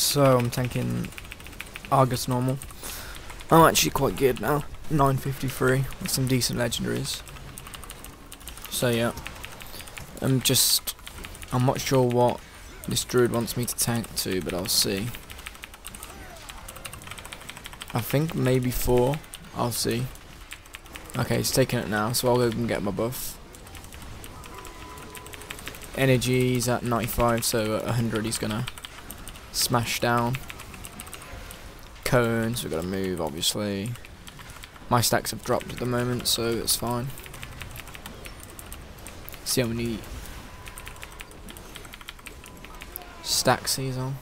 So I'm tanking Argus normal. I'm actually quite good now. 953 with some decent legendaries. So yeah. I'm just I'm not sure what this druid wants me to tank to, but I'll see. I think maybe four. I'll see. Okay, he's taking it now, so I'll go and get my buff. Energy's at 95, so at 100 he's gonna smash down. Cones, we've got to move, obviously. My stacks have dropped at the moment, so it's fine. See how many stacks he's on.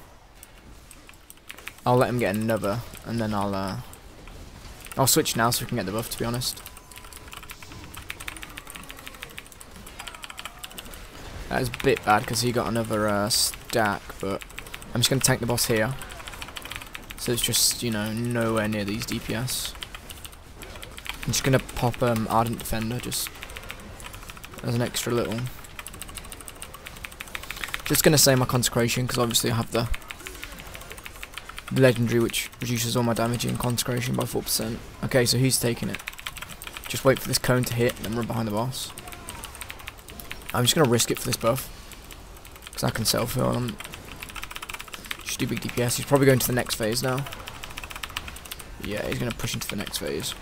I'll let him get another, and then I'll uh, I'll switch now so we can get the buff. To be honest, that is a bit bad because he got another uh, stack, but I'm just gonna tank the boss here. So it's just you know nowhere near these DPS. I'm just gonna pop um, Ardent Defender just as an extra little. Just gonna say my consecration because obviously I have the legendary which reduces all my damage in consecration by 4%. Okay, so he's taking it. Just wait for this cone to hit and then run behind the boss. I'm just gonna risk it for this buff. Because I can self heal him. Big DPS. He's probably going to the next phase now. Yeah, he's gonna push into the next phase.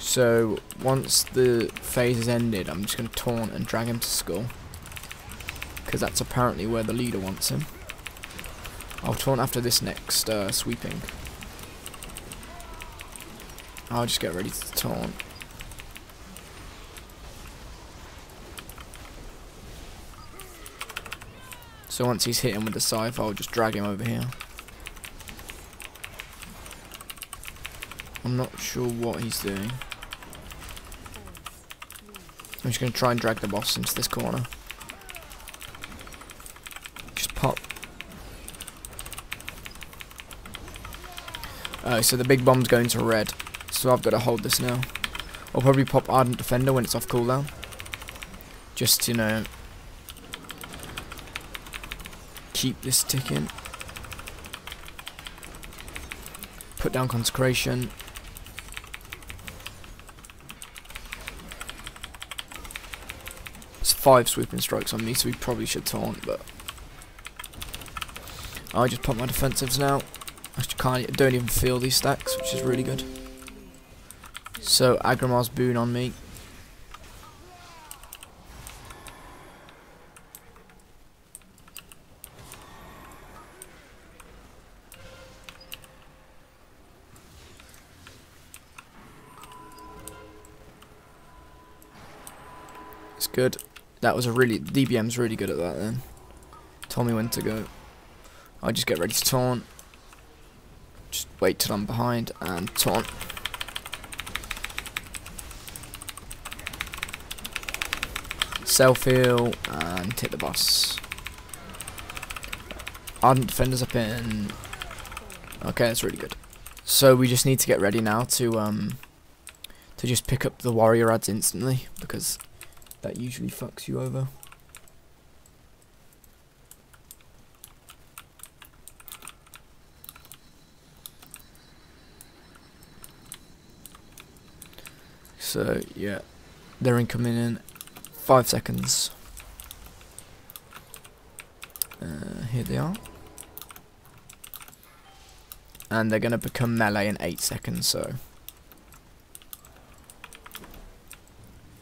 So once the phase is ended, I'm just gonna taunt and drag him to skull. Because that's apparently where the leader wants him. I'll taunt after this next uh, sweeping. I'll just get ready to taunt. So once he's hit him with the scythe, I'll just drag him over here. I'm not sure what he's doing. I'm just going to try and drag the boss into this corner. Just pop. Uh, so the big bomb's going to red. So I've got to hold this now. I'll probably pop Ardent Defender when it's off cooldown. Just, you know, keep this ticking. Put down Consecration. It's five sweeping strikes on me, so we probably should taunt, but... I just pop my defensives now. I can't, don't even feel these stacks, which is really good. So, Aggramar's boon on me. It's good. That was a really DBM's really good at that then. Told me when to go. I just get ready to taunt. Just wait till I'm behind and taunt. Self heal and hit the boss. Ardent defenders up in. Okay, that's really good. So we just need to get ready now to um to just pick up the warrior ads instantly because that usually fucks you over. So yeah, they're incoming in five seconds. Uh, here they are. And they're going to become melee in 8 seconds, so...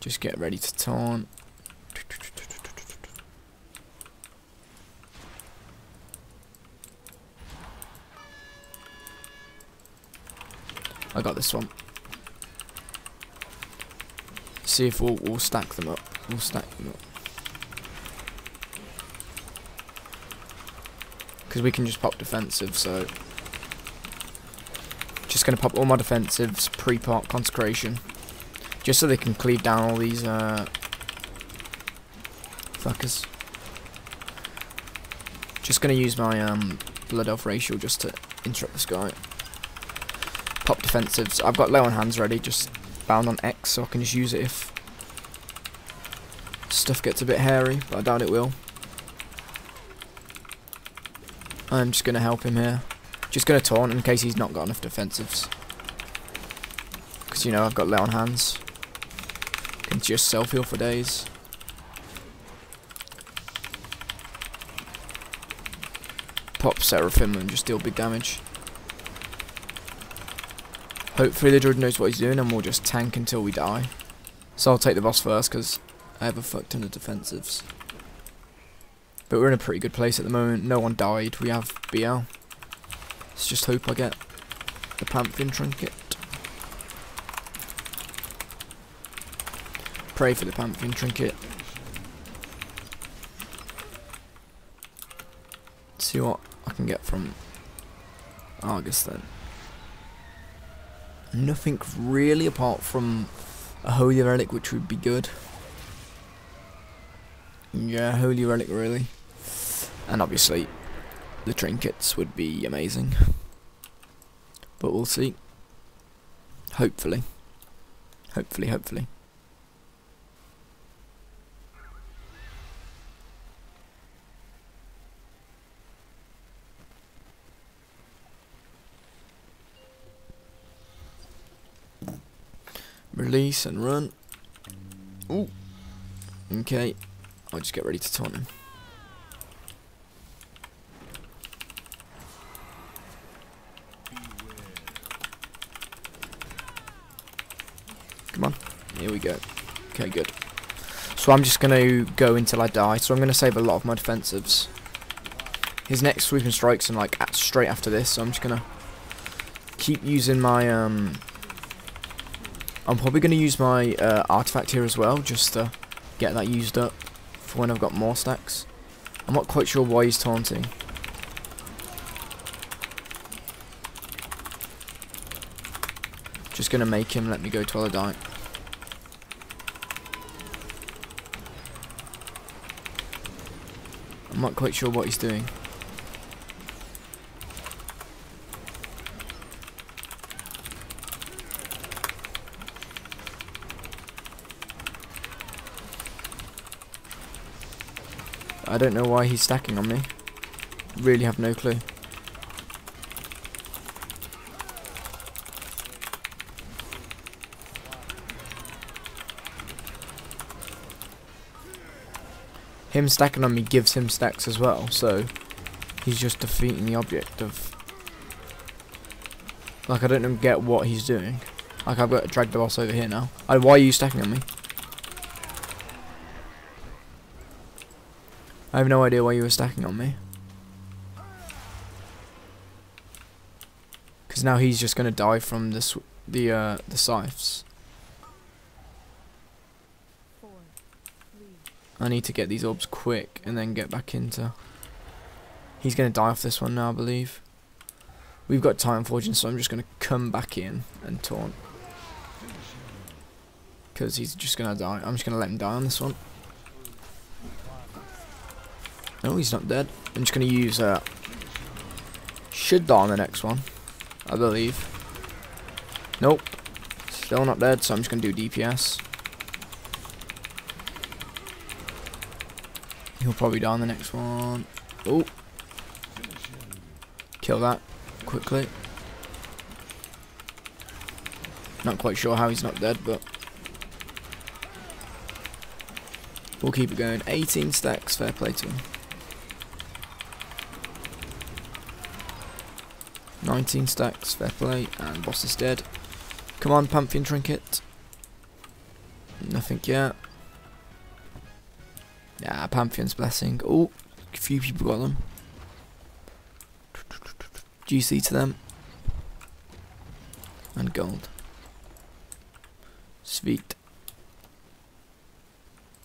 Just get ready to taunt. I got this one. See if we'll, we'll stack them up. We'll stack them up. Because we can just pop defensive, so... Just going to pop all my defensives, pre-part consecration. Just so they can cleave down all these, uh... Fuckers. Just to use my, um... Blood Elf Racial just to interrupt this guy. Pop defensives. I've got Lay on Hands ready, just bound on X so I can just use it if stuff gets a bit hairy, but I doubt it will. I'm just to help him here. Just to taunt in case he's not got enough defensives. Because, you know, I've got Lay on Hands. Just self-heal for days. Pop Seraphim and just deal big damage. Hopefully the druid knows what he's doing and we'll just tank until we die. So I'll take the boss first because I have a fuck ton of defensives. But we're in a pretty good place at the moment. No one died. We have BL. Let's just hope I get the Pantheon Trinket. Pray for the Pantheon Trinket. See what I can get from Argus then. Nothing really apart from a Holy Relic which would be good. Yeah, Holy Relic really. And obviously the trinkets would be amazing. But we'll see. Hopefully. Hopefully, hopefully. Release and run. Ooh. Okay. I'll just get ready to taunt him. Come on. Here we go. Okay, good. So I'm just going to go until I die. So I'm going to save a lot of my defensives. His next sweeping strikes and like at, straight after this. So I'm just going to keep using my um I'm probably going to use my uh, artifact here as well, just to get that used up for when I've got more stacks. I'm not quite sure why he's taunting. Just going to make him let me go I die. I'm not quite sure what he's doing. I don't know why he's stacking on me. Really have no clue. Him stacking on me gives him stacks as well, so he's just defeating the object of... Like, I don't get what he's doing. Like, I've got to drag the boss over here now. I, why are you stacking on me? I have no idea why you were stacking on me. Because now he's just going to die from the, the, uh, the scythes. I need to get these orbs quick and then get back into... He's going to die off this one now, I believe. We've got time forging, so I'm just going to come back in and taunt. Because he's just going to die. I'm just going to let him die on this one. No, he's not dead. I'm just going to use uh, should die on the next one, I believe. Nope. Still not dead, so I'm just going to do DPS. He'll probably die on the next one. Oh. Kill that quickly. Not quite sure how he's not dead, but we'll keep it going. 18 stacks, fair play to him. 19 stacks, fair play, and boss is dead. Come on, Pantheon Trinket. Nothing yet. Yeah, Pantheon's Blessing. Oh, a few people got them. GC to them. And gold. Sweet.